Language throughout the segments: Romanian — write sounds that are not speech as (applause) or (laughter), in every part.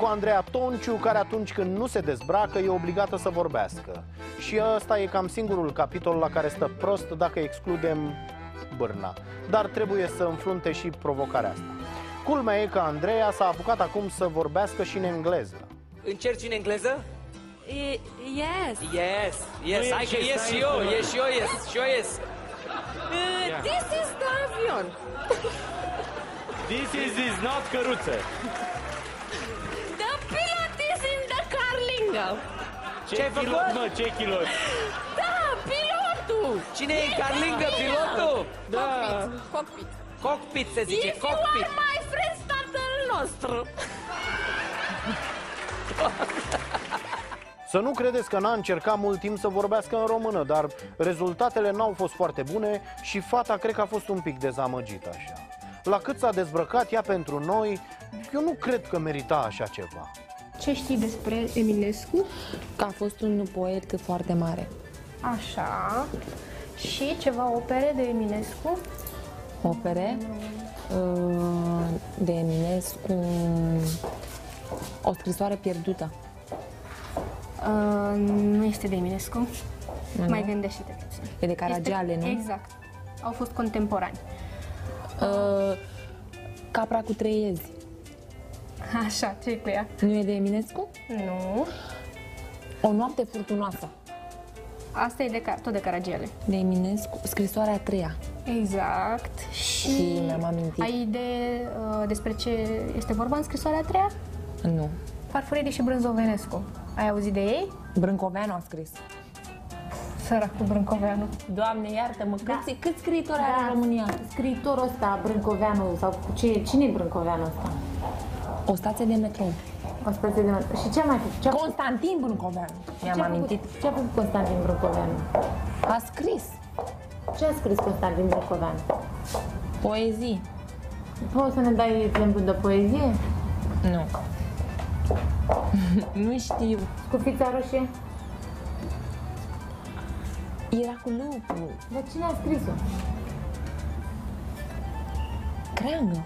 cu Andreea Tonciu, care atunci când nu se dezbracă e obligată să vorbească. Și ăsta e cam singurul capitol la care stă prost dacă excludem bârna. Dar trebuie să înfrunte și provocarea asta. Culmea e că Andreea s-a apucat acum să vorbească și în engleză. Încerci în engleză? I- yes. Yes, yes, hai că yes și eu, yes și eu, yes și eu, yes. Uh, This is the avion. This is, is not căruță. Carlinga. Ce, Ce-ai pilot, făcut? mă, ce kilot? Da, pilotul. Cine e în carlingă, pilotul? Da. Cockpit. Cockpit se zice, If you cockpit. are my friend, tatăl nostru. Să nu credeți că n-a încercat mult timp să vorbească în română, dar rezultatele n-au fost foarte bune și fata cred că a fost un pic dezamăgită așa. La cât s-a dezbrăcat ea pentru noi, eu nu cred că merita așa ceva. Ce știi despre Eminescu? Că a fost un poet foarte mare. Așa. Și ceva opere de Eminescu? Opere uh, de Eminescu, o scrisoare pierdută. Uh, nu este de Eminescu. Nu. Mai gândește-te puțin. E de Caragiale, este... nu? Exact. Au fost contemporani. Uh, capra cu trei iezi. (laughs) Așa, ce cu ea? Nu e de Eminescu? Nu. O noapte furtunoasă. Asta e de, Car- tot de Caragiale. De Eminescu, scrisoarea a treia. Exact. Și, Și mi-am amintit. ai idee uh, despre ce este vorba în scrisoarea a treia? Nu. Farfurii și Brânzovenescu. Ai auzit de ei? Brâncoveanu a scris. Săracul Brâncoveanu. Doamne, iartă-mă, câți, da. câți scriitori Da. are în România? Scriitorul ăsta, Brâncoveanu, sau ce, cine e Brâncoveanu ăsta? O stație de metrou. O stație de metro. Și ce a mai făcut? Ce a, Constantin Brâncoveanu. Mi-am ce a făcut? amintit. Ce a făcut Constantin Brâncoveanu? A scris Ce a scris Constantin Brâncoveanu? poezii. Poți să ne dai exemplu de poezie? Nu. (laughs) nu știu. Scufița roșie? Era cu lupul. Dar cine a scris-o? Creangă.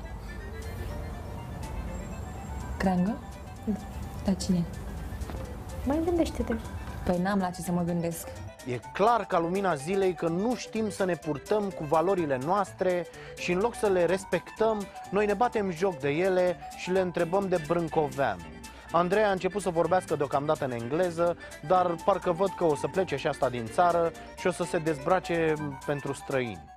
Creangă? Dar cine? Mai gândește-te. Păi n-am la ce să mă gândesc. E clar ca lumina zilei că nu știm să ne purtăm cu valorile noastre și în loc să le respectăm, noi ne batem joc de ele și le întrebăm de Brâncoveanu. Andreea a început să vorbească deocamdată în engleză, dar parcă văd că o să plece și asta din țară și o să se dezbrace pentru străini.